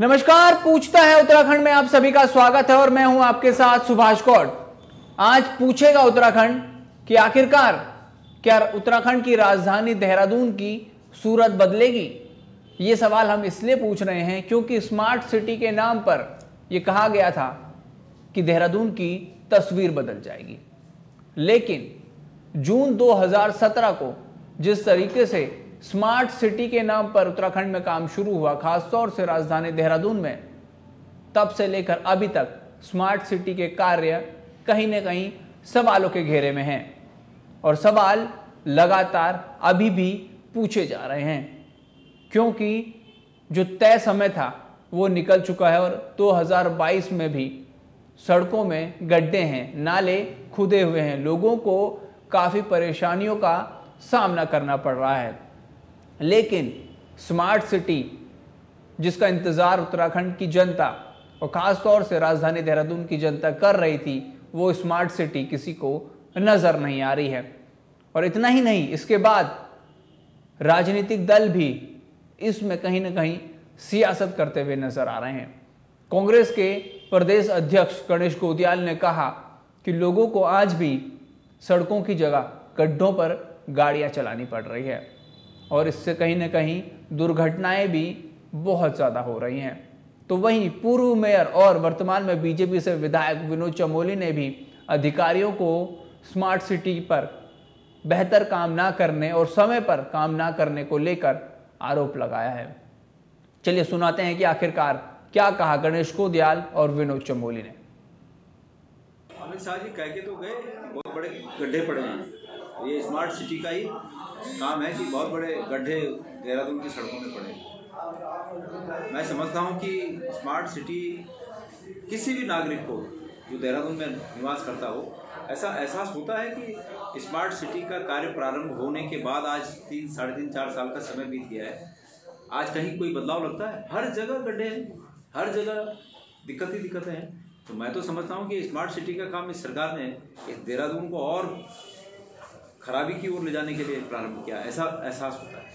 नमस्कार, पूछता है उत्तराखंड में आप सभी का स्वागत है और मैं हूँ आपके साथ सुभाष कौर आज पूछेगा उत्तराखंड कि आखिरकार क्या उत्तराखंड की राजधानी देहरादून की सूरत बदलेगी? ये सवाल हम इसलिए पूछ रहे हैं क्योंकि स्मार्ट सिटी के नाम पर यह कहा गया था कि देहरादून की तस्वीर बदल जाएगी। लेकिन जून 2017 को जिस तरीके से स्मार्ट सिटी के नाम पर उत्तराखंड में काम शुरू हुआ, खासतौर से राजधानी देहरादून में। तब से लेकर अभी तक स्मार्ट सिटी के कार्य कहीं ना कहीं सवालों के घेरे में हैं और सवाल लगातार अभी भी पूछे जा रहे हैं, क्योंकि जो तय समय था वो निकल चुका है और 2022 में भी सड़कों में गड्ढे हैं, नाले खुदे हुए हैं। लोगों को काफ़ी परेशानियों का सामना करना पड़ रहा है। लेकिन स्मार्ट सिटी, जिसका इंतज़ार उत्तराखंड की जनता और ख़ास तौर से राजधानी देहरादून की जनता कर रही थी, वो स्मार्ट सिटी किसी को नज़र नहीं आ रही है। और इतना ही नहीं, इसके बाद राजनीतिक दल भी इसमें कहीं ना कहीं सियासत करते हुए नज़र आ रहे हैं। कांग्रेस के प्रदेश अध्यक्ष गणेश गोदियाल ने कहा कि लोगों को आज भी सड़कों की जगह गड्ढों पर गाड़ियाँ चलानी पड़ रही है। और इससे कहीं ना कहीं दुर्घटनाएँ भी बहुत ज़्यादा हो रही हैं। तो वहीं पूर्व मेयर और वर्तमान में बीजेपी से विधायक विनोद चमोली ने भी अधिकारियों को स्मार्ट सिटी पर बेहतर काम ना करने और समय पर काम ना करने को लेकर आरोप लगाया है। चलिए सुनाते हैं कि आखिरकार क्या कहा गणेश कोदयाल और विनोद चमोली ने। अमित शाह जी कह के तो गए, बहुत बड़े गड्ढे पड़े हैं। ये स्मार्ट सिटी का ही काम है कि बहुत बड़े गड्ढे देहरादून की सड़कों में पड़े मैं समझता हूँ कि स्मार्ट सिटी किसी भी नागरिक को जो देहरादून में निवास करता हो, ऐसा एहसास होता है कि स्मार्ट सिटी का कार्य प्रारंभ होने के बाद आज तीन, साढ़े तीन, चार साल का समय बीत गया है। आज कहीं कोई बदलाव लगता है? हर जगह गड्ढे हैं, हर जगह दिक्कत ही दिक्कतें हैं। तो मैं तो समझता हूँ कि स्मार्ट सिटी का काम इस सरकार ने, इस देहरादून को और खराबी की ओर ले जाने के लिए प्रारंभ किया। ऐसा एहसास होता है।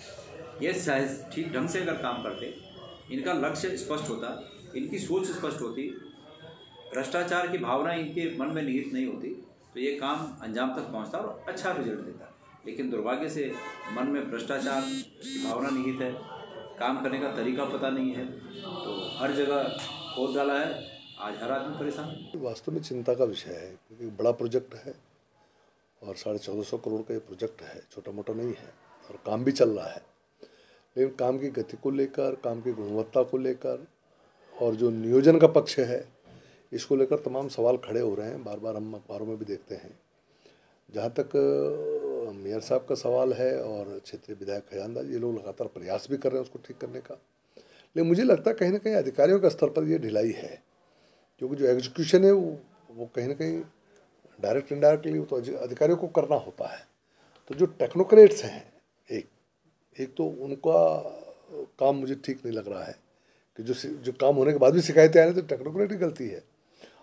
ये सहज, ठीक ढंग से अगर काम करते, इनका लक्ष्य स्पष्ट होता, इनकी सोच स्पष्ट होती, भ्रष्टाचार की भावना इनके मन में निहित नहीं होती तो ये काम अंजाम तक पहुँचता और अच्छा रिज़ल्ट देता। लेकिन दुर्भाग्य से मन में भ्रष्टाचार की भावना निहित है, काम करने का तरीका पता नहीं है तो हर जगह खोद डाला है। आज हर आदमी परेशान वास्तव में चिंता का विषय है, क्योंकि बड़ा प्रोजेक्ट है। और साढ़े चौदह सौ करोड़ का ये प्रोजेक्ट है छोटा मोटा नहीं है और काम भी चल रहा है। लेकिन काम की गति को लेकर, काम की गुणवत्ता को लेकर और जो नियोजन का पक्ष है, इसको लेकर तमाम सवाल खड़े हो रहे हैं। बार बार हम अखबारों में भी देखते हैं। जहाँ तक मेयर साहब का सवाल है और क्षेत्रीय विधायक खजानदार ये लोग लगातार प्रयास भी कर रहे हैं उसको ठीक करने का। लेकिन मुझे लगता है कहीं ना कहीं अधिकारियों के स्तर पर ये ढिलाई है, क्योंकि जो एग्जीक्यूशन है वो वो कहीं ना कहीं डायरेक्ट इनडायरेक्टली तो अधिकारियों को करना होता है। तो जो टेक्नोक्रेट्स हैं, एक एक तो उनका काम मुझे ठीक नहीं लग रहा है कि जो जो काम होने के बाद भी शिकायतें आ रही तो टेक्नोक्रेट की गलती है।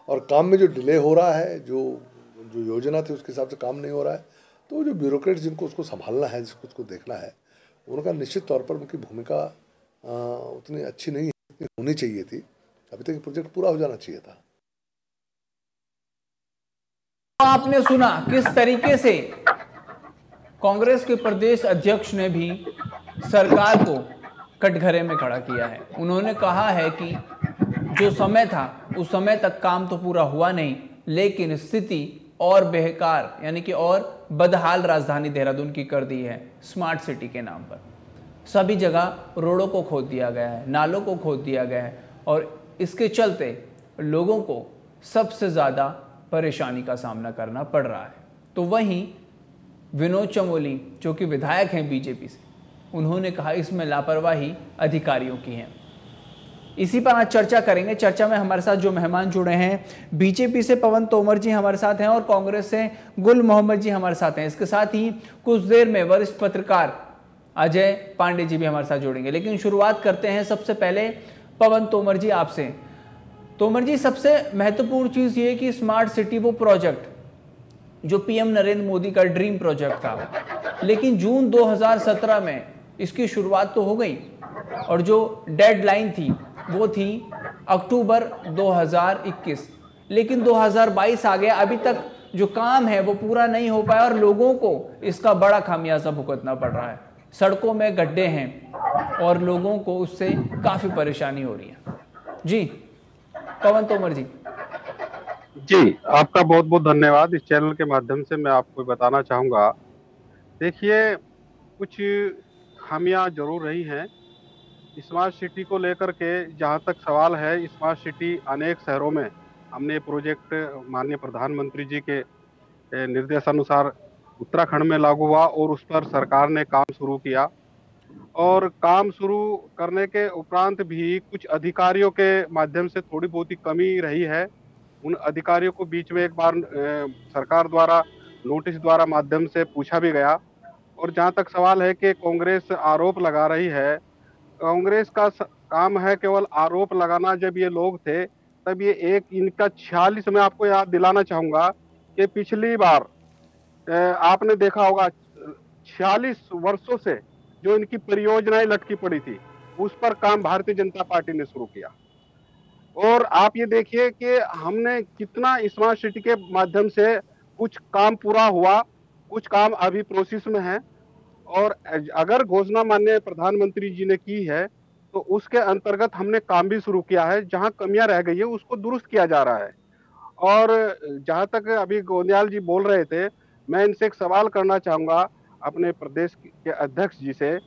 और काम में जो डिले हो रहा है, जो जो योजना थी उसके हिसाब से काम नहीं हो रहा है तो जो ब्यूरोक्रेट जिनको उसको संभालना है, जिसको उसको देखना है, उनका निश्चित तौर पर उनकी भूमिका उतनी अच्छी नहीं होनी चाहिए थी। अभी तक प्रोजेक्ट पूरा हो जाना चाहिए था। आपने सुना किस तरीके से कांग्रेस के प्रदेश अध्यक्ष ने भी सरकार को कटघरे में खड़ा किया है? उन्होंने कहा है कि जो समय था, उस समय तक काम तो पूरा हुआ नहीं, लेकिन स्थिति और बेहकार, यानी कि और बदहाल राजधानी देहरादून की कर दी है, स्मार्ट सिटी के नाम पर। सभी जगह रोडों को खोद दिया गया है, नालों को खोद दिया गया है, और इसके चलते लोगों को सबसे ज़्यादा परेशानी का सामना करना पड़ रहा है। तो वहीं विनोद चमोली, जो कि विधायक हैं बीजेपी से, उन्होंने कहा, इसमें लापरवाही अधिकारियों की है। इसी पर आज चर्चा करेंगे। चर्चा में हमारे साथ जो मेहमान जुड़े हैं, बीजेपी से पवन तोमर जी हमारे साथ हैं और कांग्रेस से गुल मोहम्मद जी हमारे साथ हैं। इसके साथ ही कुछ देर में वरिष्ठ पत्रकार अजय पांडे जी भी हमारे साथ जुड़ेंगे। लेकिन शुरुआत करते हैं। सबसे पहले पवन तोमर जी आपसे। तोमर जी, सबसे महत्वपूर्ण चीज़ ये कि स्मार्ट सिटी वो प्रोजेक्ट जो पीएम नरेंद्र मोदी का ड्रीम प्रोजेक्ट था। लेकिन जून 2017 में इसकी शुरुआत तो हो गई और जो डेडलाइन थी, वो थी अक्टूबर 2021 लेकिन 2022 आ गया, अभी तक जो काम है वो पूरा नहीं हो पाया और लोगों को इसका बड़ा खामियाजा भुगतना पड़ रहा है। सड़कों में गड्ढे हैं और लोगों को उससे काफ़ी परेशानी हो रही है। जी। पवन तोमर जी। जी, आपका बहुत बहुत धन्यवाद। इस चैनल के माध्यम से मैं आपको बताना चाहूँगा। देखिए, कुछ खामियाँ ज़रूर रही हैं। स्मार्ट सिटी को लेकर के जहाँ तक सवाल है, स्मार्ट सिटी अनेक शहरों में, हमने प्रोजेक्ट माननीय प्रधानमंत्री जी के निर्देशानुसार उत्तराखंड में लागू हुआ और उस पर सरकार ने काम शुरू किया। और काम शुरू करने के उपरांत भी कुछ अधिकारियों के माध्यम से थोड़ी बहुत ही कमी रही है। उन अधिकारियों को बीच में एक बार सरकार द्वारा, नोटिस द्वारा माध्यम से पूछा भी गया। और जहाँ तक सवाल है कि कांग्रेस आरोप लगा रही है, कांग्रेस का काम है केवल आरोप लगाना। जब ये लोग थे, तब ये एक इनका छियालीस में आपको याद दिलाना चाहूँगा कि पिछली बार आपने देखा होगा, छियालीस वर्षों से जो इनकी परियोजनाएँ लटकी पड़ी थी, उस पर काम भारतीय जनता पार्टी ने शुरू किया। और आप ये देखिए कि हमने कितना स्मार्ट सिटी के माध्यम से कुछ काम पूरा हुआ, कुछ काम अभी प्रोसेस में है। और अगर घोषणा मान्य प्रधानमंत्री जी ने की है तो उसके अंतर्गत हमने काम भी शुरू किया है, जहाँ कमियाँ रह गई है, उसको दुरुस्त किया जा रहा है। और जहाँ तक अभी गोंदियाल जी बोल रहे थे, मैं इनसे एक सवाल करना चाहूँगा अपने प्रदेश के अध्यक्ष जी से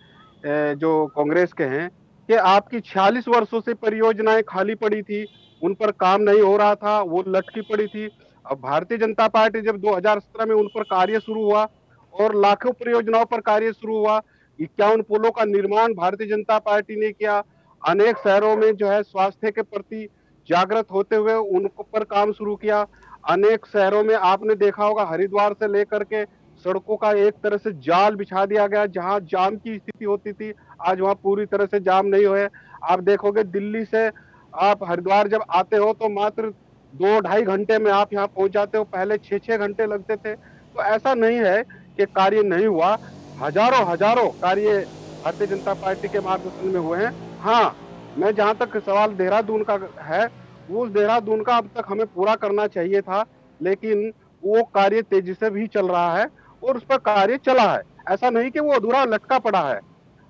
जो कांग्रेस के हैं, कि आपकी 46 वर्षों से परियोजनाएँ खाली पड़ी थी, उन पर काम नहीं हो रहा था, वो लटकी पड़ी थी। अब भारतीय जनता पार्टी जब 2017 में उन पर कार्य शुरू हुआ और लाखों परियोजनाओं पर कार्य शुरू हुआ, इक्यावन पुलों का निर्माण भारतीय जनता पार्टी ने किया। अनेक शहरों में जो है स्वास्थ्य के प्रति जागृत होते हुए उन पर काम शुरू किया। अनेक शहरों में आपने देखा होगा, हरिद्वार से लेकर के सड़कों का एक तरह से जाल बिछा दिया गया, जहाँ जाम की स्थिति होती थी, आज वहाँ पूरी तरह से जाम नहीं हुए। आप देखोगे दिल्ली से आप हरिद्वार जब आते हो तो मात्र दो ढाई घंटे में आप यहाँ पहुँच जाते हो। पहले छह छह घंटे लगते थे। तो ऐसा नहीं है कि कार्य नहीं हुआ। हज़ारों हज़ारों कार्य भारतीय जनता पार्टी के मार्गदर्शन में हुए हैं। हाँ मैं जहाँ तक सवाल देहरादून का है उस देहरादून का अब तक हमें पूरा करना चाहिए था, लेकिन वो कार्य तेज़ी से भी चल रहा है। और उस पर कार्य चला है। ऐसा नहीं कि वो अधूरा लटका पड़ा है।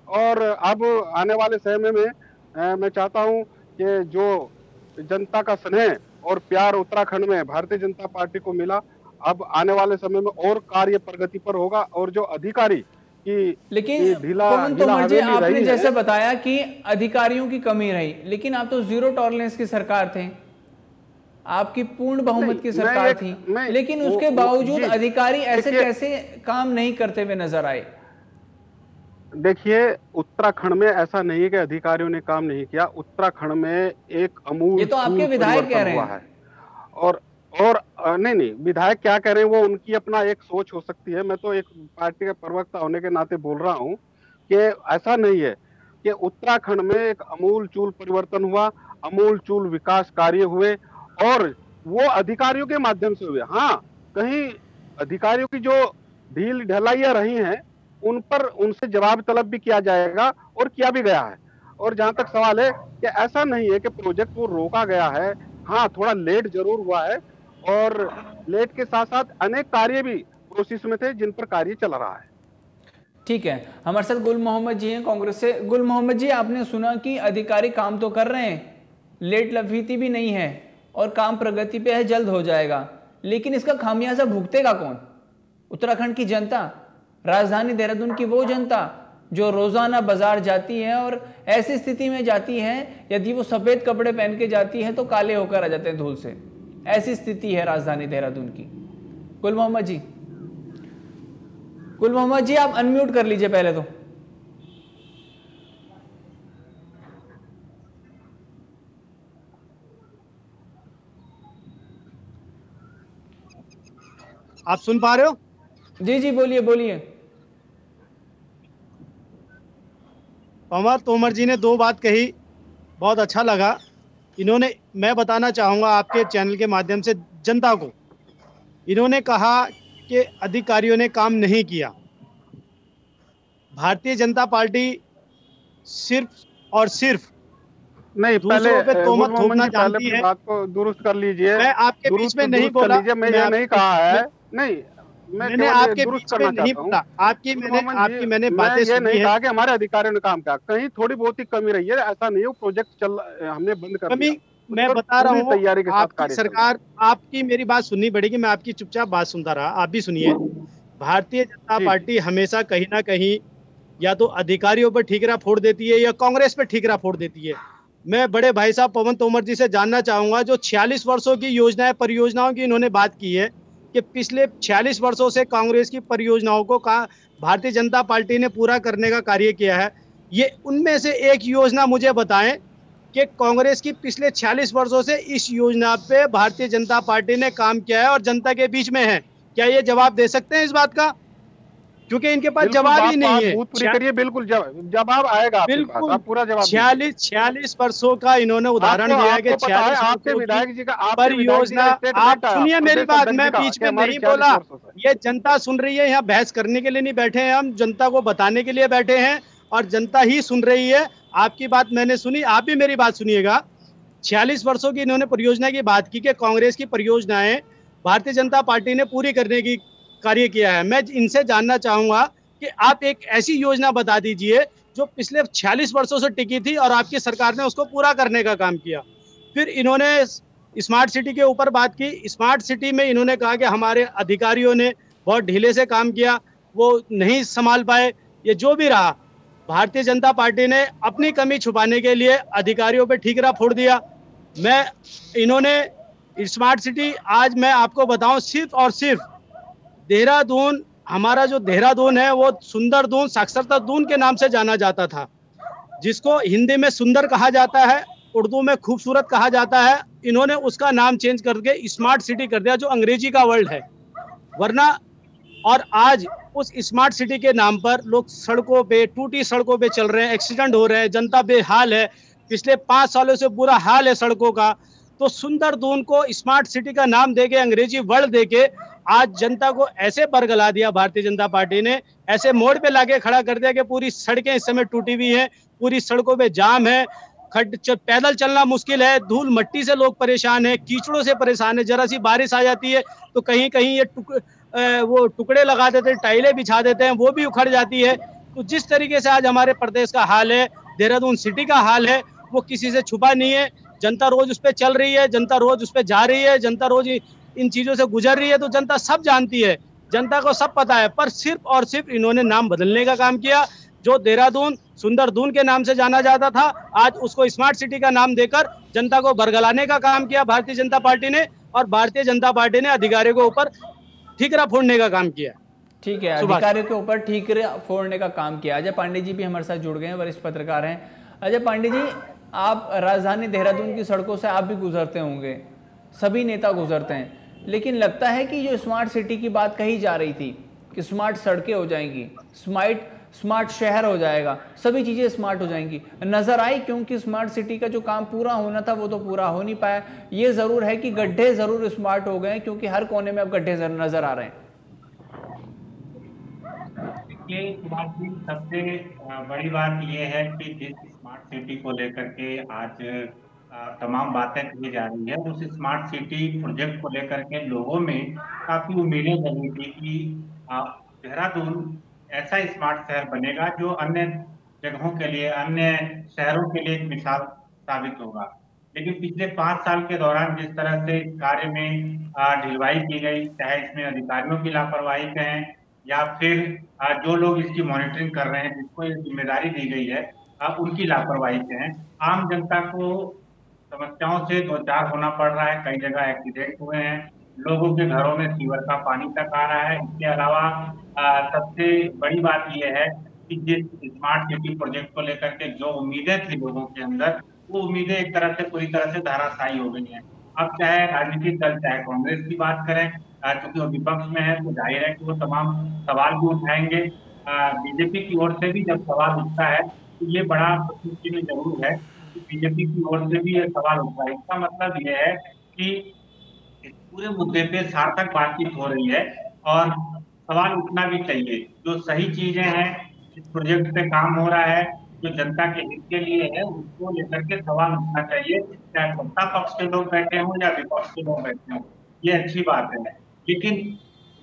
और अब आने वाले समय में मैं चाहता हूँ कि जो जनता का स्नेह और प्यार उत्तराखंड में भारतीय जनता पार्टी को मिला अब आने वाले समय में और कार्य प्रगति पर होगा और जो अधिकारी की लेकिन ढीला जी आपने जैसे बताया कि अधिकारियों की कमी रही लेकिन आप तो ज़ीरो टॉलरेंस की सरकार थे। आपकी पूर्ण बहुमत की सरकार थी लेकिन उसके बावजूद अधिकारी ऐसे कैसे काम नहीं करते हुए नज़र आए? देखिए उत्तराखंड में ऐसा नहीं है कि अधिकारियों ने काम नहीं किया। उत्तराखंड में एक अमूल ये तो आपके विधायक कह रहे हैं। और और नहीं नहीं विधायक क्या कह रहे हैं वो उनकी अपना एक सोच हो सकती है। मैं तो एक पार्टी का प्रवक्ता होने के नाते बोल रहा हूँ कि ऐसा नहीं है कि उत्तराखंड में एक अमूल चूल परिवर्तन हुआ अमूल चूल विकास कार्य हुए और वो अधिकारियों के माध्यम से हुए। हाँ कहीं अधिकारियों की जो ढील ढलाइया रही हैं, उन पर उनसे जवाब तलब भी किया जाएगा और किया भी गया है। और जहाँ तक सवाल है कि ऐसा नहीं है कि प्रोजेक्ट वो रोका गया है। हाँ थोड़ा लेट ज़रूर हुआ है और लेट के साथ साथ अनेक कार्य भी प्रोसेस में थे जिन पर कार्य चल रहा है। ठीक है। हमारे साथ गुल मोहम्मद जी हैं कांग्रेस से। गुल मोहम्मद जी, आपने सुना कि अधिकारी काम तो कर रहे हैं, लेट लफीती भी नहीं है। और काम प्रगति पे है जल्द हो जाएगा। लेकिन इसका खामियाजा भुगतेगा कौन? उत्तराखंड की जनता, राजधानी देहरादून की वो जनता, जो रोज़ाना बाज़ार जाती है और ऐसी स्थिति में जाती है, यदि वो सफ़ेद कपड़े पहन के जाती है तो काले होकर आ जाते हैं धूल से। ऐसी स्थिति है राजधानी देहरादून की। गुल मोहम्मद जी। गुल मोहम्मद जी, आप अनम्यूट कर लीजिए पहले तो। आप सुन पा रहे हो? जी जी बोलिए बोलिए। पवार तोमर जी ने दो बात कही बहुत अच्छा लगा। इन्होंने मैं बताना चाहूँगा आपके चैनल के माध्यम से जनता को। इन्होंने कहा कि अधिकारियों ने काम नहीं किया। भारतीय जनता पार्टी सिर्फ़ और सिर्फ़ नहीं पहले पे थोपना जी, पहले जानती है। बात को दुरुस्त कर लीजिए मैं आपके बीच में नहीं बोला मैं मैं ये नहीं कहा है। नहीं मैं मैंने आपके बीच में नहीं चाहता हूँ। बोला आपकी मैंने आपकी मैंने बातें ये नहीं कहा कि हमारे अधिकारियों ने काम किया। कहीं थोड़ी बहुत ही कमी रही है ऐसा नहीं है प्रोजेक्ट चल हमने बंद कर कमी मैं बता रहा हूँ तैयारी के आपकी। सरकार आपकी मेरी बात सुननी पड़ेगी मैं आपकी चुपचाप बात सुनता रहा आप भी सुनिए। भारतीय जनता पार्टी हमेशा कहीं ना कहीं या तो अधिकारियों पर ठीकरा फोड़ देती है या कांग्रेस पर ठीकरा फोड़ देती है। मैं बड़े भाई साहब पवन तोमर जी से जानना चाहूँगा जो 46 वर्षों की योजनाएँ परियोजनाओं की इन्होंने बात की है कि पिछले 46 वर्षों से कांग्रेस की परियोजनाओं को का भारतीय जनता पार्टी ने पूरा करने का कार्य किया है। ये उनमें से एक योजना मुझे बताएँ कि कांग्रेस की पिछले 46 वर्षों से इस योजना पे भारतीय जनता पार्टी ने काम किया है और जनता के बीच में है। क्या ये जवाब दे सकते हैं इस बात का? क्योंकि इनके पास जवाब ही नहीं है। पूरी करिए बिल्कुल जवाब आएगा बिल्कुल। पूरा जवाब छियालीस छियालीस वर्षों का इन्होंने उदाहरण दिया है कि छियालीस आपके विधायक जी का आपके विधायक जी का परियोजना आप सुनिए मेरी बात मैं बीच में नहीं बोला। ये जनता सुन रही है यहाँ बहस करने के लिए नहीं बैठे हैं हम जनता को बताने के लिए बैठे हैं और जनता ही सुन रही है। आपकी बात मैंने सुनी आप भी मेरी बात सुनिएगा। छियालीस वर्षों की इन्होंने परियोजना की बात की कि कांग्रेस की परियोजनाएँ भारतीय जनता पार्टी ने पूरी करने की कार्य किया है। मैं इनसे जानना चाहूँगा कि आप एक ऐसी योजना बता दीजिए जो पिछले 46 वर्षों से टिकी थी और आपकी सरकार ने उसको पूरा करने का काम किया। फिर इन्होंने स्मार्ट सिटी के ऊपर बात की। स्मार्ट सिटी में इन्होंने कहा कि हमारे अधिकारियों ने बहुत ढीले से काम किया, वो नहीं संभाल पाए। ये जो भी रहा, भारतीय जनता पार्टी ने अपनी कमी छुपाने के लिए अधिकारियों पे ठीकरा फोड़ दिया। मैं, इन्होंने स्मार्ट सिटी, आज मैं आपको बताऊँ, सिर्फ़ और सिर्फ़ देहरादून, हमारा जो देहरादून है, वो सुंदर दून साक्षरता दून के नाम से जाना जाता था। जिसको हिंदी में सुंदर कहा जाता है, उर्दू में खूबसूरत कहा जाता है, इन्होंने उसका नाम चेंज करके स्मार्ट सिटी कर दिया, जो अंग्रेज़ी का वर्ल्ड है। वरना, और आज उस स्मार्ट सिटी के नाम पर लोग सड़कों पे, टूटी सड़कों पे चल रहे हैं एक्सीडेंट हो रहे हैं, जनता बेहाल है, पिछले पाँच सालों से बुरा हाल है सड़कों का तो सुंदर दून को स्मार्ट सिटी का नाम देके, अंग्रेज़ी वर्ड देके आज जनता को ऐसे बरगला दिया भारतीय जनता पार्टी ने ऐसे मोड़ पे लाके खड़ा कर दिया कि पूरी सड़कें इस समय टूटी हुई हैं पूरी सड़कों पे जाम है खड पैदल चलना मुश्किल है धूल मट्टी से लोग परेशान है कीचड़ों से परेशान है जरा सी बारिश आ जाती है तो कहीं कहीं ये टुक, वो टुकड़े लगा देते हैं टाइलें बिछा देते हैं वो भी उखड़ जाती है। तो जिस तरीके से आज हमारे प्रदेश का हाल है देहरादून सिटी का हाल है वो किसी से छुपा नहीं है। जनता रोज उस पर चल रही है जनता रोज उस पर जा रही है जनता रोज इन चीज़ों से गुजर रही है तो जनता सब जानती है। जनता को सब पता है पर सिर्फ़ और सिर्फ़ इन्होंने नाम बदलने का काम किया जो देहरादून सुंदर दून के नाम से जाना जाता था आज उसको स्मार्ट सिटी का नाम देकर जनता को बरगलाने का काम किया भारतीय जनता पार्टी ने और भारतीय जनता पार्टी ने अधिकारियों के ऊपर ठीकरा फोड़ने का काम किया। ठीक है। अधिकारियों के ऊपर ठीकरे फोड़ने का काम किया। अजय पांडे जी भी हमारे साथ जुड़ गए हैं वरिष्ठ पत्रकार हैं। अजय पांडे जी आप राजधानी देहरादून की सड़कों से आप भी गुजरते होंगे सभी नेता गुजरते हैं। लेकिन लगता है कि जो स्मार्ट सिटी की बात कही जा रही थी, कि स्मार्ट सड़कें हो जाएँगी स्मार्ट स्मार्ट शहर हो जाएगा, सभी चीज़ें स्मार्ट हो जाएँगी। नज़र आई क्योंकि स्मार्ट सिटी का जो काम पूरा होना था, वो तो पूरा हो नहीं पाया। ये ज़रूर है कि गड्ढे ज़रूर स्मार्ट हो गए, क्योंकि हर कोने में अब गड्ढे नज़र आ रहे हैं। सबसे बड़ी बात यह है कि जिस स्मार्ट सिटी को लेकर के आज तमाम बातें की जा रही है। उस स्मार्ट सिटी प्रोजेक्ट को लेकर के लोगों में काफ़ी उम्मीदें बनी थी कि देहरादून ऐसा स्मार्ट शहर बनेगा जो अन्य जगहों के लिए, अन्य शहरों के लिए एक मिसाल साबित होगा। लेकिन पिछले पाँच साल के दौरान जिस तरह से कार्य में ढिलवाई की गई, चाहे इसमें अधिकारियों की लापरवाही कहें या फिर जो लोग इसकी मॉनिटरिंग कर रहे हैं, जिसको ये ज़िम्मेदारी दी गई है उनकी लापरवाही कहें, आम जनता को समस्याओं से दो चार होना पड़ रहा है, कई जगह एक्सीडेंट हुए हैं। लोगों के घरों में सीवर का पानी तक आ रहा है। इसके अलावा सबसे बड़ी बात यह है कि जिस स्मार्ट सिटी प्रोजेक्ट को लेकर के जो उम्मीदें थी लोगों के अंदर, वो उम्मीदें एक तरह से, पूरी तरह से धाराशायी हो गई हैं। अब चाहे राजनीतिक दल, चाहे कांग्रेस की बात करें क्योंकि वो विपक्ष में है तो ज़ाहिर है कि वो तमाम सवाल भी उठाएँगे। बीजेपी की ओर से भी जब सवाल उठता है तो ये बड़ा ज़रूर है। बीजेपी की ओर से भी यह सवाल उठता है। इसका मतलब ये है कि इस पूरे मुद्दे पे सार्थक बातचीत हो रही है और सवाल उठना भी चाहिए। जो सही चीज़ें हैं, इस प्रोजेक्ट पे काम हो रहा है, जो जनता के हित के लिए है, उसको लेकर के सवाल उठना चाहिए। चाहे सत्ता पक्ष के लोग बैठे हों या विपक्ष के लोग बैठे हों, ये अच्छी बात है। लेकिन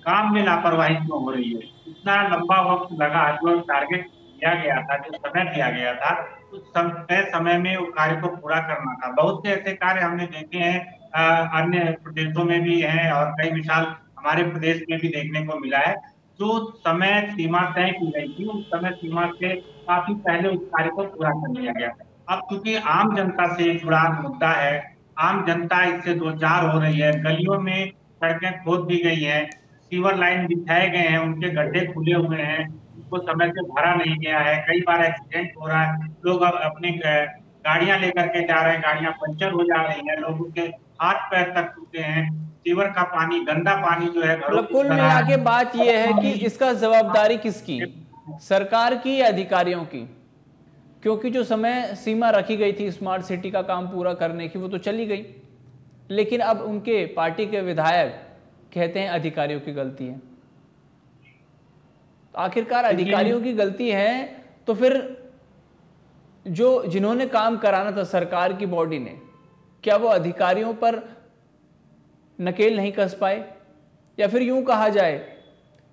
काम में लापरवाही क्यों हो रही है? इतना लंबा वक्त लगा जो टारगेट दिया गया था, जो समय दिया गया था समय समय में उस कार्य को पूरा करना था। बहुत से ऐसे कार्य हमने देखे हैं अन्य प्रदेशों में भी हैं और कई विशाल हमारे प्रदेश में भी देखने को मिला है। जो समय सीमा तय की गई थी, उस समय सीमा से काफ़ी पहले उस कार्य को पूरा कर लिया गया अब चूँकि आम जनता से जुड़ा मुद्दा है, आम जनता इससे दो चार हो रही है। गलियों में सड़कें खोद दी गई है, सीवर लाइन बिछाए गए हैं, उनके गड्ढे खुले हुए हैं। उनको समय से भरा नहीं गया है। कई बार एक्सीडेंट हो रहा है। लोग अब अपने गाड़ियाँ लेकर के जा रहे हैं। गाड़ियाँ पंचर हो जा रही हैं। लोगों के हाथ पैर तक टूटे हैं। सीवर का पानी गंदा पानी जो है मतलब कुल मिला के बात यह है कि इसका जवाबदारी किसकी? सरकार की या अधिकारियों की? क्योंकि जो समय सीमा रखी गई थी स्मार्ट सिटी का काम पूरा करने की वो तो चली गई। लेकिन अब उनके पार्टी के विधायक कहते हैं अधिकारियों की गलती है। आखिरकार अधिकारियों की गलती है तो फिर जो जिन्होंने काम कराना था सरकार की बॉडी ने क्या वो अधिकारियों पर नकेल नहीं कस पाए? या फिर यूँ कहा जाए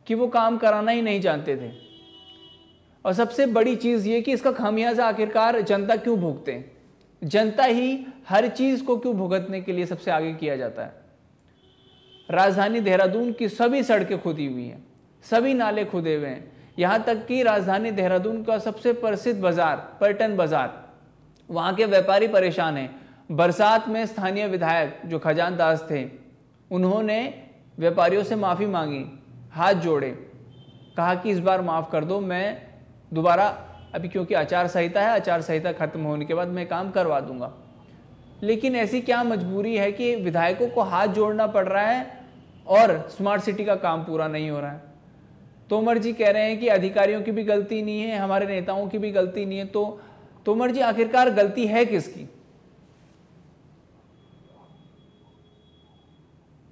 कि वो काम कराना ही नहीं जानते थे? और सबसे बड़ी चीज़ ये कि इसका खामियाजा आखिरकार जनता क्यों भुगते? हैं जनता ही हर चीज़ को क्यों भुगतने के लिए सबसे आगे किया जाता है? राजधानी देहरादून की सभी सड़कें खुदी हुई हैं। सभी नाले खुदे हुए हैं। यहाँ तक कि राजधानी देहरादून का सबसे प्रसिद्ध बाज़ार पर्यटन बाज़ार, वहाँ के व्यापारी परेशान हैं। बरसात में स्थानीय विधायक जो खजान दास थे, उन्होंने व्यापारियों से माफ़ी मांगी, हाथ जोड़े। कहा कि इस बार माफ़ कर दो, मैं दोबारा, अभी क्योंकि आचार संहिता है, आचार संहिता खत्म होने के बाद मैं काम करवा दूँगा। लेकिन ऐसी क्या मजबूरी है कि विधायकों को हाथ जोड़ना पड़ रहा है और स्मार्ट सिटी का काम पूरा नहीं हो रहा है? तोमर जी कह रहे हैं कि अधिकारियों की भी गलती नहीं है हमारे नेताओं की भी गलती नहीं है तो तोमर जी आखिरकार गलती है किसकी?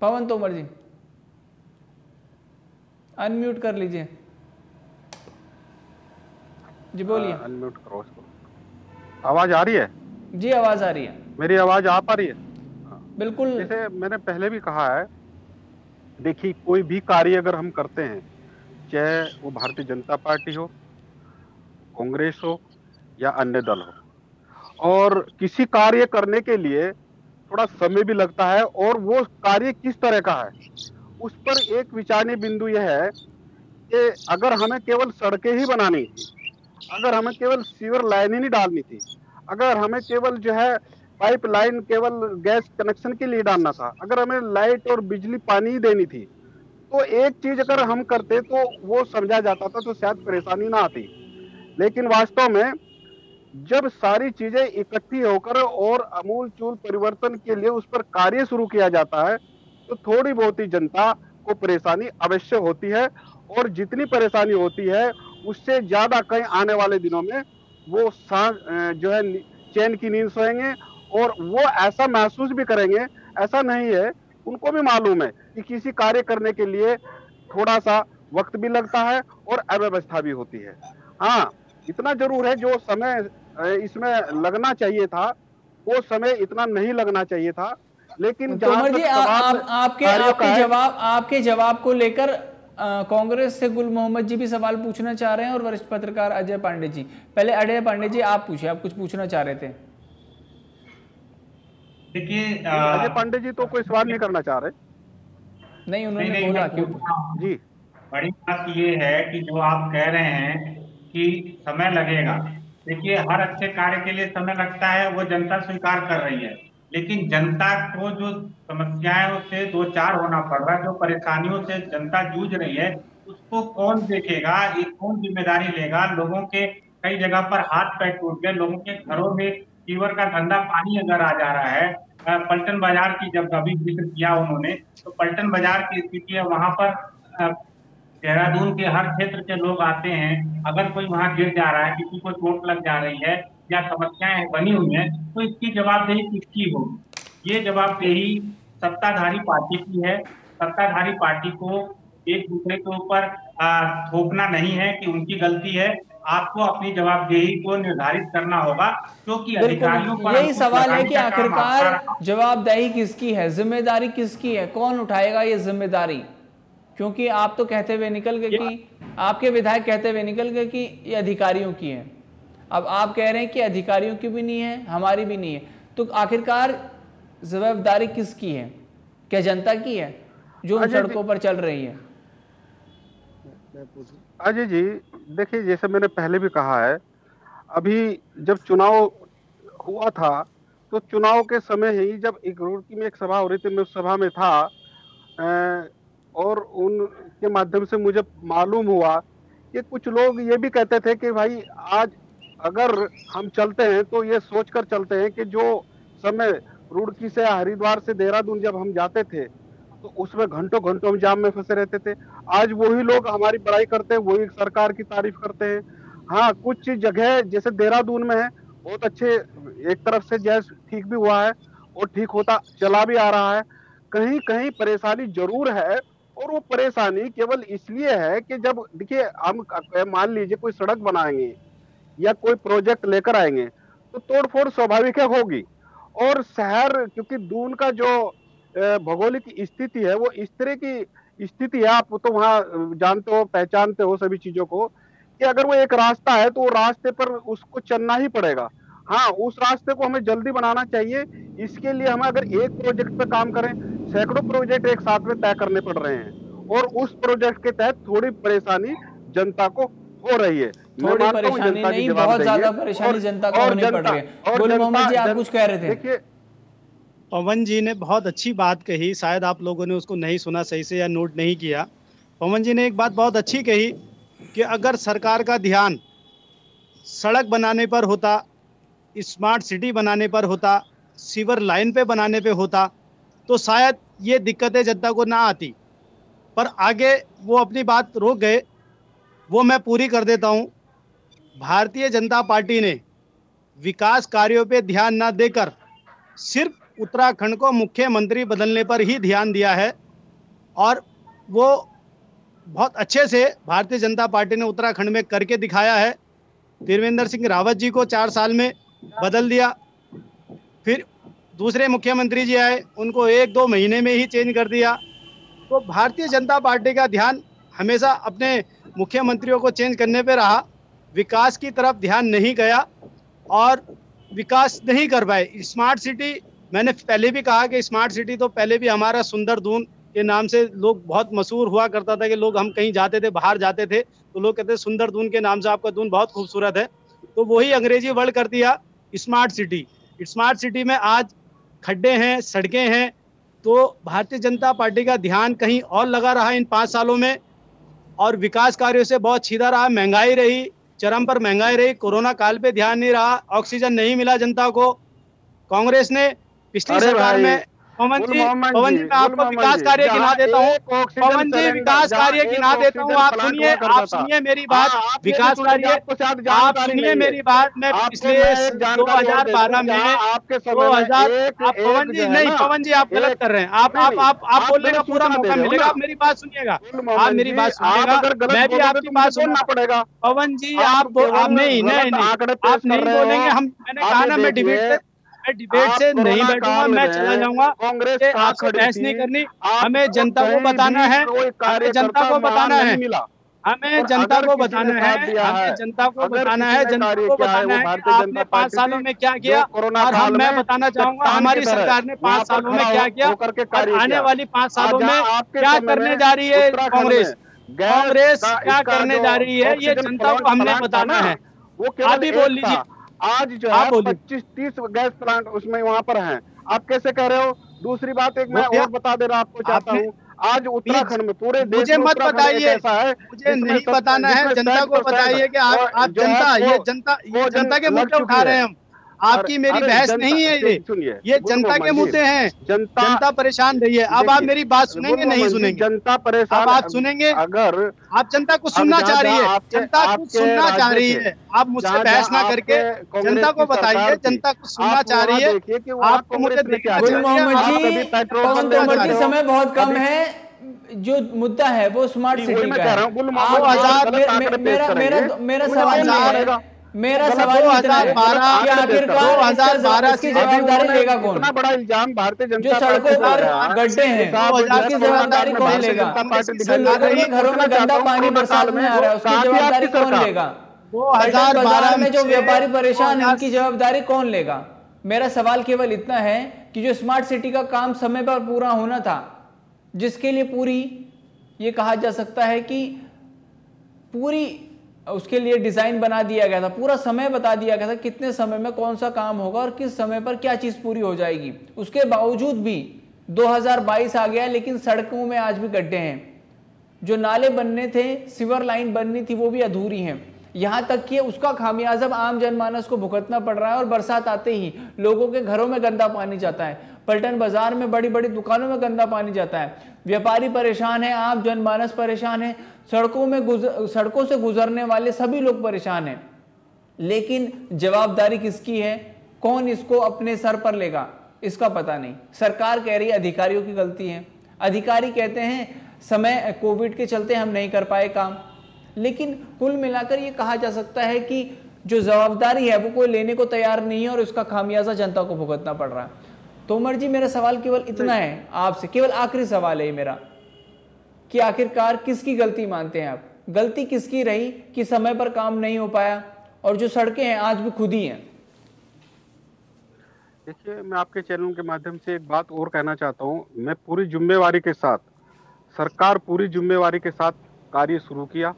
पवन तोमर जी। अनम्यूट कर लीजिए। जी बोलिए। अनम्यूट करो उसको। आवाज़ आ रही है? जी आवाज़ आ रही है। मेरी आवाज़ आ पा रही है। बिल्कुल। जैसे मैंने पहले भी कहा है देखिए कोई भी कार्य अगर हम करते हैं चाहे वो भारतीय जनता पार्टी हो, कांग्रेस हो या अन्य दल हो। और किसी कार्य करने के लिए थोड़ा समय भी लगता है और वो कार्य किस तरह का है, उस पर एक विचारनीय बिंदु यह है कि अगर हमें केवल सड़कें ही बनानी थी, अगर हमें केवल सीवर लाइन ही नहीं डालनी थी, अगर हमें केवल जो है पाइप लाइन केवल गैस कनेक्शन के लिए डालना था, अगर हमें लाइट और बिजली पानी ही देनी थी तो एक चीज़ अगर हम करते तो वो समझा जाता था तो शायद परेशानी ना आती। लेकिन वास्तव में जब सारी चीज़ें इकट्ठी होकर और अमूल चूल परिवर्तन के लिए उस पर कार्य शुरू किया जाता है तो थोड़ी बहुत ही जनता को परेशानी अवश्य होती है और जितनी परेशानी होती है, उससे ज़्यादा कहीं आने वाले दिनों में वो जो है, चैन की नींद सोएँगे और वो ऐसा महसूस भी करेंगे, ऐसा नहीं है, उनको भी मालूम है कि किसी कार्य करने के लिए थोड़ा सा वक्त भी लगता है और अव्यवस्था भी होती है। हाँ इतना ज़रूर है जो समय इसमें लगना चाहिए था वो समय इतना नहीं लगना चाहिए था लेकिन तोमर जी आ, आ, आपके आपके जवाब आपके जवाब को लेकर कांग्रेस से गुल मोहम्मद जी भी सवाल पूछना चाह रहे हैं और वरिष्ठ पत्रकार अजय पांडे जी। पहले अजय पांडे जी आप पूछे आप कुछ पूछना चाह रहे थे। देखिए अजय पांडे जी तो कोई सवाल नहीं करना चाह रहे। नहीं उन्होंने बोला क्यों? जी। बड़ी बात ये है कि जो आप कह रहे हैं कि समय लगेगा। देखिए हर अच्छे कार्य के लिए समय लगता है वो जनता स्वीकार कर रही है। लेकिन जनता को जो समस्याओं से दो चार होना पड़ रहा है जो परेशानियों से जनता जूझ रही है उसको कौन देखेगा ये कौन ज़िम्मेदारी लेगा? लोगों के कई जगह पर हाथ पैर टूट गए लोगों के घरों में फीवर का गंदा पानी अगर आ जा रहा है पलटन बाज़ार की जब अभी ज़िक्र किया उन्होंने तो पलटन बाज़ार की स्थिति है, वहाँ पर देहरादून के हर क्षेत्र के लोग आते हैं। अगर कोई वहाँ गिर जा रहा है, किसी को चोट लग जा रही है, या समस्याएँ बनी हुई हैं तो इसकी जवाबदेही किसकी होगी? ये जवाबदेही सत्ताधारी पार्टी की है। सत्ताधारी पार्टी को एक दूसरे के ऊपर थोपना नहीं है कि उनकी गलती है। आपको अपनी जवाबदेही को निर्धारित करना होगा क्योंकि अधिकारियों पर यही सवाल है कि आखिरकार जवाबदेही किसकी है? ज़िम्मेदारी किसकी है? कौन उठाएगा ये ज़िम्मेदारी? क्योंकि आप तो कहते हुए निकल गए कि आपके विधायक कहते हुए निकल गए कि ये अधिकारियों की है। अब आप कह रहे हैं कि अधिकारियों की भी नहीं है हमारी भी नहीं है। तो आखिरकार जवाबदारी किसकी है? क्या जनता की है जो जी- सड़कों पर चल रही है? अजय जी, देखिए, जैसे मैंने पहले भी कहा है, अभी जब चुनाव हुआ था तो चुनाव के समय ही जब एक रुड़की में एक सभा हो रही थी, मैं उस सभा में था और उनके माध्यम से मुझे मालूम हुआ कि कुछ लोग ये भी कहते थे कि भाई, आज अगर हम चलते हैं तो ये सोचकर चलते हैं कि जो समय रुड़की से, हरिद्वार से देहरादून जब हम जाते थे तो उसमें घंटों घंटों जाम में फंसे रहते थे। आज वही लोग हमारी बड़ाई करते हैं, वही सरकार की तारीफ़ करते हैं। हाँ कुछ जगह जैसे देहरादून में है, बहुत अच्छे, एक तरफ़ से जैस ठीक भी हुआ है और ठीक होता, चला भी आ रहा है। कहीं कहीं परेशानी ज़रूर है और वो परेशानी केवल इसलिए है कि जब, देखिए, हम मान लीजिए कोई सड़क बनाएँगे या कोई प्रोजेक्ट लेकर आएँगे तो तोड़फोड़ स्वाभाविक है होगी। और शहर, क्योंकि दून का जो भौगोलिक स्थिति है वो इस तरह की स्थिति है आप तो वहाँ जानते हो पहचानते हो सभी चीज़ों को कि अगर वो एक रास्ता है तो रास्ते पर उसको चलना ही पड़ेगा। हाँ उस रास्ते को हमें जल्दी बनाना चाहिए इसके लिए हमें अगर एक प्रोजेक्ट पे काम करें सैकड़ों प्रोजेक्ट एक साथ में तय करने पड़ रहे हैं और उस प्रोजेक्ट के तहत थोड़ी परेशानी जनता को हो रही है। थोड़ी परेशानी नहीं बहुत ज़्यादा परेशानी जनता को होनी पड़ रही है। और मोहम्मद जी आप कुछ कह रहे थे? देखिए पवन जी ने बहुत अच्छी बात कही, शायद आप लोगों ने उसको नहीं सुना सही से या नोट नहीं किया। पवन जी ने एक बात बहुत अच्छी कही कि अगर सरकार का ध्यान सड़क बनाने पर होता, स्मार्ट सिटी बनाने पर होता, सीवर लाइन पे बनाने पे होता तो शायद ये दिक्कतें जनता को ना आती। पर आगे वो अपनी बात रोक गए, वो मैं पूरी कर देता हूँ। भारतीय जनता पार्टी ने विकास कार्यों पे ध्यान ना देकर सिर्फ़ उत्तराखंड को मुख्यमंत्री बदलने पर ही ध्यान दिया है और वो बहुत अच्छे से भारतीय जनता पार्टी ने उत्तराखंड में करके दिखाया है। त्रिवेंद्र सिंह रावत जी को चार साल में बदल दिया। फिर दूसरे मुख्यमंत्री जी आए, उनको एक दो महीने में ही चेंज कर दिया। तो भारतीय जनता पार्टी का ध्यान हमेशा अपने मुख्यमंत्रियों को चेंज करने पे रहा। विकास की तरफ़ ध्यान नहीं गया और विकास नहीं कर पाए। स्मार्ट सिटी मैंने पहले भी कहा कि स्मार्ट सिटी तो पहले भी हमारा सुंदर दून के नाम से लोग बहुत मशहूर हुआ करता था कि लोग हम कहीं जाते थे, बाहर जाते थे तो लोग कहते सुंदर दून के नाम से आपका दून बहुत खूबसूरत है। तो वही अंग्रेज़ी वर्ड कर दिया स्मार्ट सिटी स्मार्ट सिटी में आज खड्डे हैं, सड़कें हैं तो भारतीय जनता पार्टी का ध्यान कहीं और लगा रहा इन पाँच सालों में, और विकास कार्यों से बहुत छीदा रहा, महँगाई रही, चरम पर महँगाई रही, कोरोना काल पे ध्यान नहीं रहा, ऑक्सीजन नहीं मिला जनता को। कांग्रेस ने पिछली सरकार में पवन जी पवन जी मैं आपको विकास कार्य गिना देता हूँ। पवन जी विकास कार्य गिना देता हूँ आप सुनिए आप सुनिए मेरी हाँ, बात। विकास कार्य आप सुनिए मेरी बात मैं पिछले दे दूँ, 2012 में आपके दो हज़ार आप पवन जी नहीं पवन जी आप गलत कर रहे हैं। आप आप आप आप बोलने का पूरा मौका मिलेगा आप मेरी बात सुनिएगा। आप मेरी बात सुनिएगा मैं भी आपकी तो बात सुनूँगा पड़ेगा। पवन जी आप आप नहीं नहीं आप नहीं बोलेंगे हम मैंने कहा ना मैं डिबेट मैं डिबेट से नहीं बैठूँगा मैं चला जाऊँगा। कांग्रेस आपसे बहस नहीं करनी। हमें जनता को बताना है। हमें जनता को बताना है। हमें जनता को बताना है हमें जनता को बताना है जनता को बताना है आपने पाँच सालों में क्या किया? और हम मैं बताना चाहूँगा हमारी सरकार ने पाँच सालों में क्या किया? और आने वाली पाँच सालों में क्या करने जा रही है कांग्रेस? कांग्रेस क्या करने जा रही है? ये जनता को हमने बताना है। वो आप ही बोल लीजिए आज जो है पच्चीस तीस गैस प्लांट उसमें वहाँ पर है। आप कैसे कह रहे हो? दूसरी बात एक मैं और बता दे रहा आपको चाहता हूँ। आज उत्तराखंड में पूरे देश मुझे मत बताइए। ऐसा है मुझे नहीं बताना है जनता को बताइए कि आप आप जनता ये जनता ये जनता के मुद्दे उठा रहे हैं हम? आपकी मेरी बहस नहीं है ये। ये जनता के मुद्दे हैं। जनता जनता परेशान रही है अब आप मेरी बात सुनेंगे नहीं सुनेंगे? जनता परेशान अब आप सुनेंगे? अगर आप जनता को सुनना चाह रही है। जनता आपके सुनना चाह रही है। आप मुझसे बहस ना करके जनता को बताइए जनता को सुनना चाह रही है। कि आपको मुझे समय बहुत कम है। जो मुद्दा है वो स्मार्ट सिटी का कह है। हूँ, आप- मेरा मेरा मेरा मुझे सवाल मेरा सवाल इतना है हज़ार बारह कि आंकड़े पेश आखिरकार करो। इसका 2012 इसकी से जवाबदारी लेगा कौन? इतना बड़ा इल्ज़ाम भारतीय जनता सड़कों पर गड्ढे हैं साहब, उसकी जवाबदारी कौन लेगा। घरों में गंदा पानी बरसात में आ रहा है उसकी जवाबदारी कौन लेगा? हज़ार बाज़ार में जो व्यापारी परेशान है उनकी जवाबदारी कौन लेगा? मेरा सवाल केवल इतना है कि जो स्मार्ट सिटी का काम समय पर पूरा होना था जिसके लिए पूरी ये कहा जा सकता है कि पूरी उसके लिए डिज़ाइन बना दिया गया था, पूरा समय बता दिया गया था कितने समय में कौन सा काम होगा और किस समय पर क्या चीज़ पूरी हो जाएगी। उसके बावजूद भी 2022 आ गया, लेकिन सड़कों में आज भी गड्ढे हैं। जो नाले बनने थे सिवर लाइन बननी थी, वो भी अधूरी हैं। यहाँ तक कि उसका खामियाजा आम जनमानस को भुगतना पड़ रहा है और बरसात आते ही लोगों के घरों में गंदा पानी जाता है। पलटन बाज़ार में बड़ी बड़ी दुकानों में गंदा पानी जाता है। व्यापारी परेशान है, आम जनमानस परेशान है, सड़कों में गुजर सड़कों से गुजरने वाले सभी लोग परेशान हैं। लेकिन जवाबदारी किसकी है? कौन इसको अपने सर पर लेगा? इसका पता नहीं। सरकार कह रही है, अधिकारियों की गलती है। अधिकारी कहते हैं, समय कोविड के चलते हम नहीं कर पाए काम। लेकिन कुल मिलाकर ये कहा जा सकता है कि जो जवाबदारी है वो कोई लेने को तैयार नहीं है और उसका खामियाजा जनता को भुगतना पड़ रहा है। तोमर जी मेरा सवाल केवल इतना है आपसे केवल आखिरी सवाल है ये मेरा कि आखिरकार किसकी गलती मानते हैं आप? गलती किसकी रही कि समय पर काम नहीं हो पाया? और जो सड़कें हैं आज भी खुद ही हैं। देखिए मैं आपके चैनल के माध्यम से एक बात और कहना चाहता हूँ। मैं पूरी जिम्मेवारी के साथ सरकार पूरी जिम्मेवारी के साथ कार्य शुरू किया।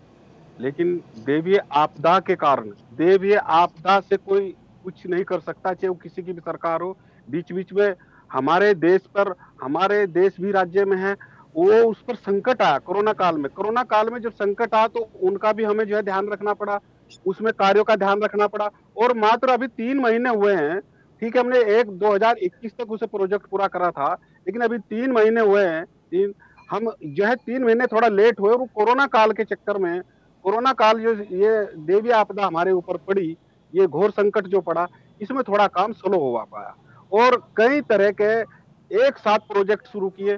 लेकिन देवीय आपदा के कारण, देवीय आपदा से कोई कुछ नहीं कर सकता, चाहे वो किसी की भी सरकार हो। बीच बीच में हमारे देश पर, हमारे देश भी राज्य में है, वो उस पर संकट आया कोरोना काल में। कोरोना काल में जब संकट आया तो उनका भी हमें जो है ध्यान रखना पड़ा, उसमें कार्यों का ध्यान रखना पड़ा। और मात्र अभी तीन महीने हुए हैं, ठीक है, हमने एक 2021 तक उसे प्रोजेक्ट पूरा करा था, लेकिन अभी तीन महीने हुए हैं, तीन, हम जो है तीन महीने थोड़ा लेट हुए और कोरोना काल के चक्कर में कोरोना काल जो ये देवी आपदा हमारे ऊपर पड़ी ये घोर संकट जो पड़ा इसमें थोड़ा काम स्लो हुआ पाया। और कई तरह के एक साथ प्रोजेक्ट शुरू किए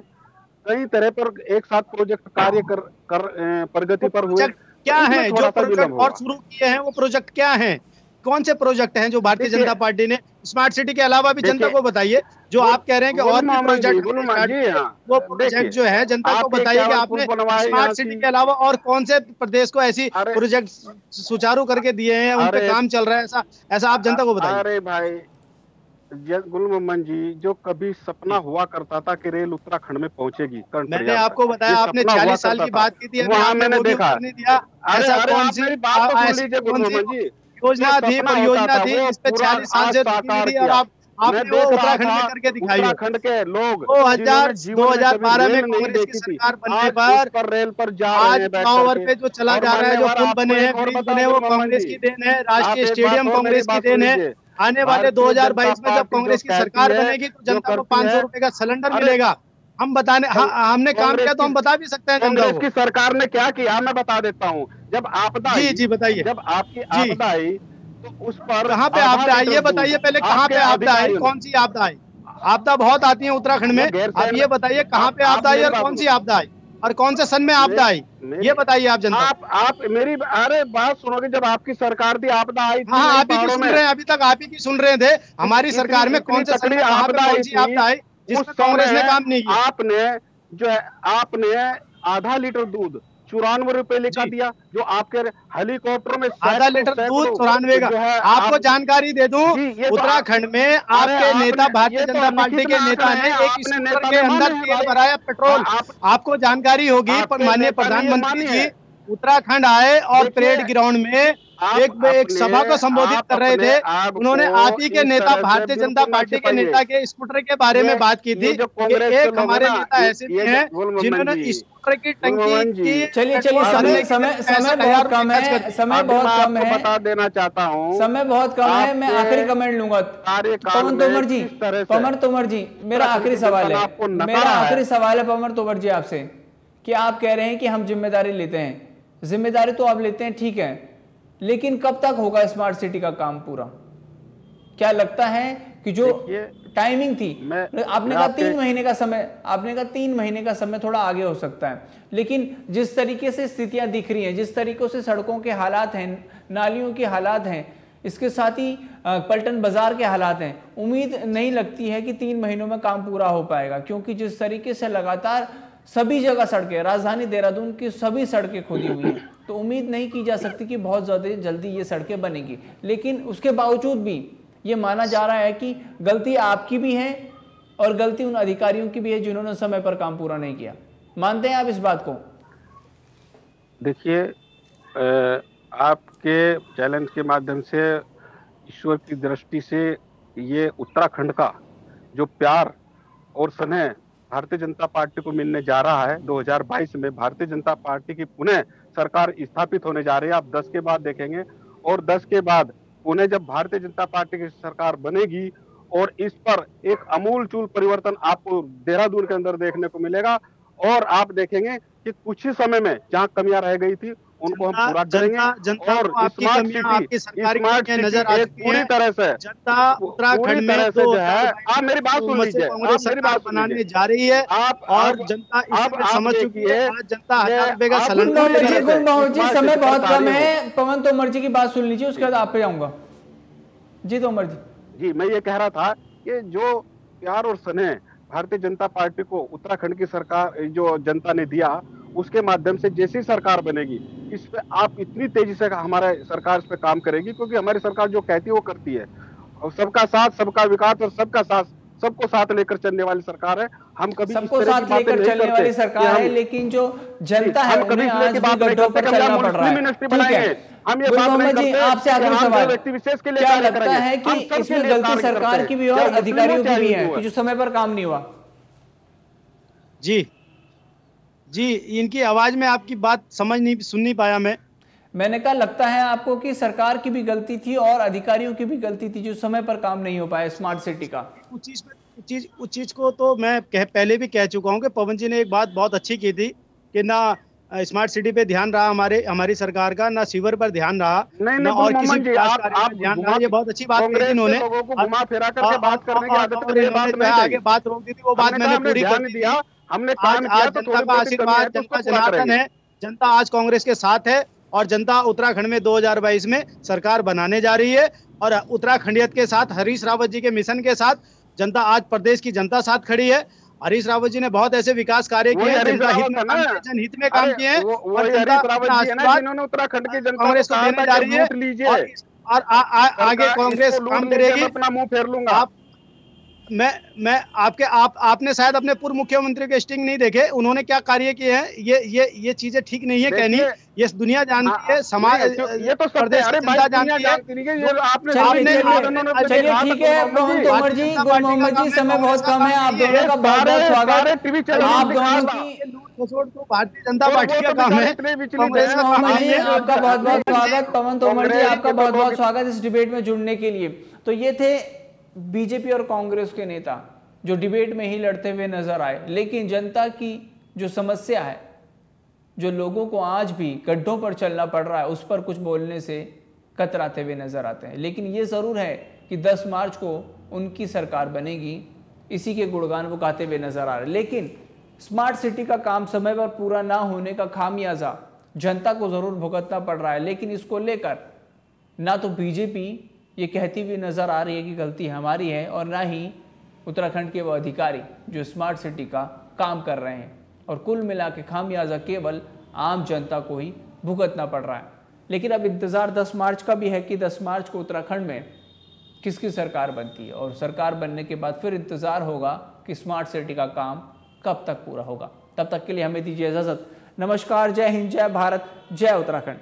कई तरह पर एक साथ प्रोजेक्ट कार्य कर कर प्रगति पर हुए क्या इसमें है? जो प्रोजेक्ट और शुरू किए हैं वो प्रोजेक्ट क्या है? कौन से प्रोजेक्ट हैं जो भारतीय जनता पार्टी ने स्मार्ट सिटी के अलावा भी जनता को बताइए जो आप कह रहे हैं कि और भी प्रोजेक्ट। हाँ। वो प्रोजेक्ट जो है जनता को बताइए कि आपने स्मार्ट सिटी के अलावा और कौन से प्रदेश को ऐसी प्रोजेक्ट सुचारू करके दिए हैं उन पे अरे- काम चल रहा है ऐसा ऐसा आप जनता को बताइए। अरे भाई गुल मोहम्मद जी जो कभी सपना हुआ करता था कि रेल उत्तराखंड में पहुंचेगी मैंने आपको बताया आपने सपना हुआ 40 साल की बात की थी अभी मैंने देखा। नहीं दिया। ऐसा कौन सी बात तो ऐसी लीजिए गुल मोहम्मद जी। योजना थी परियोजना थी इस पे पूरा 40 साल से रुकी साकार थी और आप आपने उत्तराखंड में करके दिखाई। उत्तराखंड के लोग दो हज़ार दो हज़ार बारह में कांग्रेस की सरकार बनने पर पर रेल पर जा आज बैठ पे जो चला जा रहा है जो पुल बने हैं ब्रिज बने वो कांग्रेस की देन है राष्ट्रीय स्टेडियम कांग्रेस की देन है। आने वाले भारतीय 2022 में जब कांग्रेस की सरकार बनेगी तो जनता को पाँच सौ रुपए का सिलेंडर मिलेगा। हम बताने हमने काम किया तो हम बता भी सकते हैं जनता कांग्रेस की सरकार ने क्या किया मैं बता देता हूँ। जब आपदा जी जी बताइए। जब आपकी। आपदा आई तो उस पर कहाँ पे आपदा आई ये बताइए पहले कहाँ पे आपदा आई कौन सी आपदा आई? आपदा बहुत आती है उत्तराखंड में। आप ये बताइए कहाँ पे आपदा आई और कौन सी आपदा आई? और कौन से सन में आपदा आई? ये बताइए आप जनता। आप आप मेरी अरे बात सुनोगे जब आपकी सरकार थी आपदा आई थी हाँ आप ही की सुन रहे हैं अभी तक आप ही की सुन रहे थे। हमारी सरकार में कौन से सन में आपदा आई थी, आपदा आई जिसमें कांग्रेस ने काम नहीं किया। आपने जो है आपने आधा लीटर दूध चौरानवे रुपए लिखा दिया जो आपके हेलीकॉप्टर में आधा लीटर दूध चौरानवे का। आपको जानकारी दे दूँ तो उत्तराखंड में आपके नेता भारतीय तो जनता पार्टी के नेता ने एक स्कूटर के अंदर तेल भराया पेट्रोल। आपको जानकारी होगी माननीय प्रधानमंत्री जी उत्तराखंड आए और परेड ग्राउंड में एक एक सभा को संबोधित कर रहे थे। उन्होंने ही के नेता भारतीय जनता पार्टी के नेता के स्कूटर के बारे में बात की थी कि एक हमारे नेता ऐसे भी हैं जिन्होंने स्कूटर की टंकी की चलिए चलिए समय समय समय बहुत कम है। समय बहुत कम है। बता देना चाहता हूँ। समय बहुत कम है। मैं आखिरी कमेंट लूँगा। पवन तोमर जी पवन तोमर जी मेरा आखिरी सवाल है। मेरा आखिरी सवाल है पवन तोमर जी आपसे कि आप कह रहे हैं कि हम ज़िम्मेदारी लेते हैं। ज़िम्मेदारी तो आप लेते हैं ठीक है। लेकिन कब तक होगा स्मार्ट सिटी का काम पूरा? क्या लगता है कि जो टाइमिंग थी मैं, आपने कहा तीन महीने का समय आपने कहा तीन महीने का समय थोड़ा आगे हो सकता है। लेकिन जिस तरीके से स्थितियाँ दिख रही हैं जिस तरीके से सड़कों के हालात हैं नालियों के हालात हैं इसके साथ ही पलटन बाज़ार के हालात हैं उम्मीद नहीं लगती है कि तीन महीनों में काम पूरा हो पाएगा क्योंकि जिस तरीके से लगातार सभी जगह सड़कें, राजधानी देहरादून की सभी सड़कें खुदी हुई हैं। तो उम्मीद नहीं की जा सकती कि बहुत ज़्यादा जल्दी ये सड़कें बनेंगी। लेकिन उसके बावजूद भी ये माना जा रहा है कि गलती आपकी भी है और गलती उन अधिकारियों की भी है जिन्होंने समय पर काम पूरा नहीं किया। मानते हैं आप इस बात को? देखिए आपके चैलेंज के माध्यम से, ईश्वर की दृष्टि से ये उत्तराखंड का जो प्यार और स्नेह भारतीय जनता पार्टी को मिलने जा रहा है। 2022 में भारतीय जनता पार्टी की पुनः सरकार स्थापित होने जा रही है। आप 10 के बाद देखेंगे। और 10 के बाद पुनः जब भारतीय जनता पार्टी की सरकार बनेगी और इस पर एक अमूल चूल परिवर्तन आपको देहरादून के अंदर देखने को मिलेगा। और आप देखेंगे कि कुछ ही समय में जहाँ कमियाँ रह गई थी उनको हम पूरा करेंगे और स्मार्ट सिटी स्मार्ट सिटी एक पूरी तरह से जनता उत्तराखंड में तो है आप मेरी बात सुन लीजिए कांग्रेस मेरी बात बनाने जा रही है आप और जनता आप समझ चुकी है जनता हज़ार रुपए का सलन जी समय बहुत कम है। पवन तोमर जी की बात सुन लीजिए उसके बाद आप पे जाऊँगा। जी तोमर जी जी मैं ये कह रहा था कि जो प्यार और स्नेह भारतीय जनता पार्टी को उत्तराखंड की सरकार जो जनता ने दिया उसके माध्यम से जैसी सरकार बनेगी इस पे आप इतनी तेज़ी से हमारे सरकार इस पे काम करेगी क्योंकि हमारी सरकार जो कहती है वो करती है। और सबका साथ सबका विकास और सबका साथ सबको साथ लेकर चलने वाली सरकार है। हम कभी सबको साथ लेकर चलने वाली सरकार है लेकिन जो जनता है कभी आज भी गड्ढों पर चलना पड़ रहा है। ठीक है। हम ये बात नहीं करते आपसे आखिरी सवाल। व्यक्ति विशेष के लिए क्या लगता है कि इसमें गलती सरकार की भी और अधिकारियों की भी है कि जो समय पर काम नहीं हुआ। जी जी इनकी आवाज़ में आपकी बात समझ नहीं सुन नहीं पाया मैं। मैंने कहा लगता है आपको कि सरकार की भी गलती थी और अधिकारियों की भी गलती थी जो समय पर काम नहीं हो पाया स्मार्ट सिटी का। उस चीज़ चीज़ उस चीज़ को तो मैं कह, पहले भी कह चुका हूँ कि पवन जी ने एक बात बहुत अच्छी की थी कि ना स्मार्ट सिटी पे ध्यान रहा हमारे हमारी सरकार का ना सीवर पर ध्यान रहा नहीं, ना और किसी जी, आप, आप ध्यान रहा। ये बहुत अच्छी बात कही इन्होंने। आगे बात रोक दी थी वो बात मैंने पूरी कर दिया। हमने काम किया तो जनता का आशीर्वाद जनता जनार्दन है। जनता आज कांग्रेस के साथ है और जनता उत्तराखंड में 2022 में सरकार बनाने जा रही है और उत्तराखंडियत के साथ हरीश रावत जी के मिशन के साथ जनता आज प्रदेश की जनता साथ खड़ी है। हरीश रावत जी ने बहुत ऐसे विकास कार्य किए हैं जनता हित में जनहित में काम किए हैं और उत्तराखंड की जनता कांग्रेस को देने जा रही है और आगे कांग्रेस काम करेगी। अपना मुँह फेर लूँगा। आप मैं मैं आपके आप आपने शायद अपने पूर्व मुख्यमंत्री के स्टिंग नहीं देखे। उन्होंने क्या कार्य किए हैं? ये ये ये चीज़ें ठीक नहीं है कहनी ये दुनिया जानती हाँ, समाज ये तो प्रदेश जनता जानती है। ये आपने आपने चलिए ठीक है तोमर जी। मोहम्मद जी समय बहुत कम है आप दोनों का बहुत बहुत स्वागत। आप दोनों की भारतीय जनता पार्टी का काम है। मोहम्मद जी आपका बहुत बहुत स्वागत पवन तोमर जी आपका बहुत बहुत स्वागत इस डिबेट में जुड़ने के लिए। तो ये थे बीजेपी और कांग्रेस के नेता जो डिबेट में ही लड़ते हुए नज़र आए, लेकिन जनता की जो समस्या है, जो लोगों को आज भी गड्ढों पर चलना पड़ रहा है, उस पर कुछ बोलने से कतराते हुए नज़र आते हैं। लेकिन ये ज़रूर है कि 10 मार्च को उनकी सरकार बनेगी, इसी के गुणगान वो गाते हुए नज़र आ रहे लेकिन स्मार्ट सिटी का काम समय पर पूरा ना होने का खामियाजा जनता को ज़रूर भुगतना पड़ रहा है। लेकिन इसको लेकर ना तो बीजेपी ये कहती हुई नज़र आ रही है कि गलती हमारी है और ना ही उत्तराखंड के वो अधिकारी जो स्मार्ट सिटी का काम कर रहे हैं। और कुल मिला के खामियाजा केवल आम जनता को ही भुगतना पड़ रहा है। लेकिन अब इंतज़ार 10 मार्च का भी है कि 10 मार्च को उत्तराखंड में किसकी सरकार बनती है? और सरकार बनने के बाद फिर इंतज़ार होगा कि स्मार्ट सिटी का काम कब तक पूरा होगा। तब तक के लिए हमें दीजिए इजाज़त। नमस्कार, जय हिंद, जय भारत, जय उत्तराखंड।